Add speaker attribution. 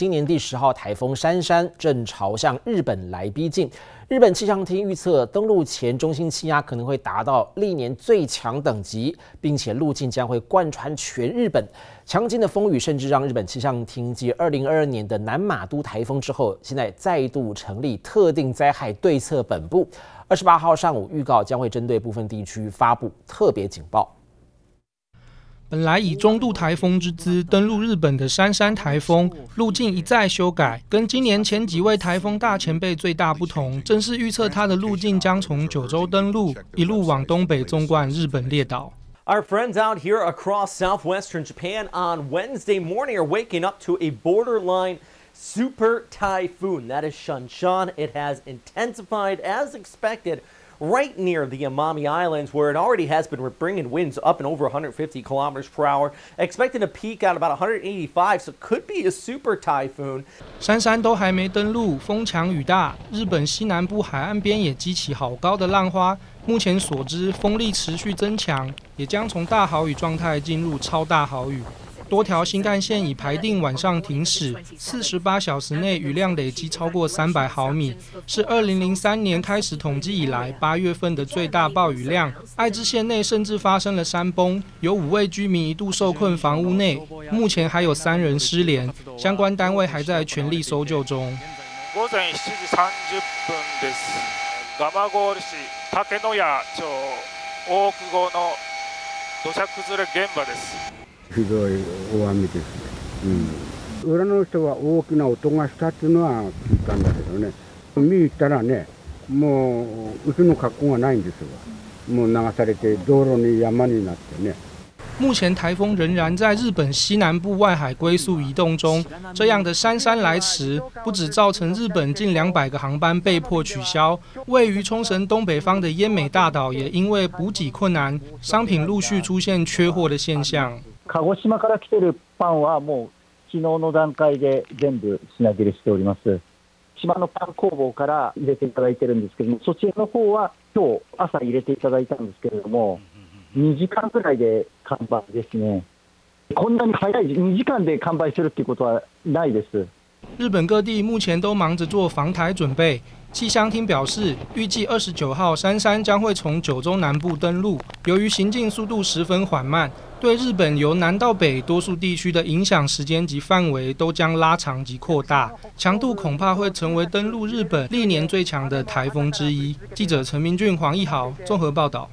Speaker 1: 今年第十号台风珊珊正朝向日本来逼近。日本气象厅预测，登陆前中心气压可能会达到历年最强等级，并且路径将会贯穿全日本。强劲的风雨甚至让日本气象厅继二零二二年的南马都台风之后，现在再度成立特定灾害对策本部。二十八号上午预告，将会针对部分地区发布特别警报。
Speaker 2: 本来以中度台风之姿登陆日本的珊珊台风，路径一再修改，跟今年前几位台风大前辈最大不同，正是预测它的路径将从九州登陆，一路往东北纵贯日本列岛。
Speaker 3: Our friends out here across southwestern Japan on Wednesday morning are waking up to a borderline super typhoon. That is Shanshan. It has intensified as expected right near the Amami Islands, where it already has been bringing winds up and over 150 kilometers per hour. Expecting to peak at about 185, so could be a super typhoon.
Speaker 2: 珊珊都还没登陆，风强雨大，日本西南部海岸边也激起好高的浪花。目前所知，风力持续增强，也将从大豪雨状态进入超大豪雨。 多条新干线已排定晚上停驶，四十八小时内雨量累积超过三百毫米，是二零零三年开始统计以来八月份的最大暴雨量。爱知县内甚至发生了山崩，有五位居民一度受困房屋内，目前还有三人失联，相关单位还在全力搜救中。
Speaker 4: 午前七時三十分です。蒲郡市竹野町大久保の土砂崩れ現場です。
Speaker 5: ひどい大雨ですね、うん、裏の人は大きな音がしたっていうのは聞いたんだけどね見に行ったらねもううちの格好がないんですよもう流されて道路に山になってね
Speaker 2: 目前台风仍然在日本西南部外海龟速移动中，这样的姗姗来迟，不止造成日本近两百个航班被迫取消，位于冲绳东北方的奄美大岛也因为补给困难，商品陆续出现缺货的现象。
Speaker 6: 鹿児島から来てるパンはもう昨日の段階で全部品切れしております。島のパン工房から入れていただいてるんですけども、そちらの方は今日朝入れていただいたんですけれども、2時間くらいで完売ですね。こんなに早い2時間で完売するっていうことはないです。
Speaker 2: 日本各地目前都忙着做防台准备。气象厅表示，预计二十九号珊珊将会从九州南部登陆。由于行进速度十分缓慢，对日本由南到北多数地区的影响时间及范围都将拉长及扩大，强度恐怕会成为登陆日本历年最强的台风之一。记者陈明俊、黄义豪综合报道。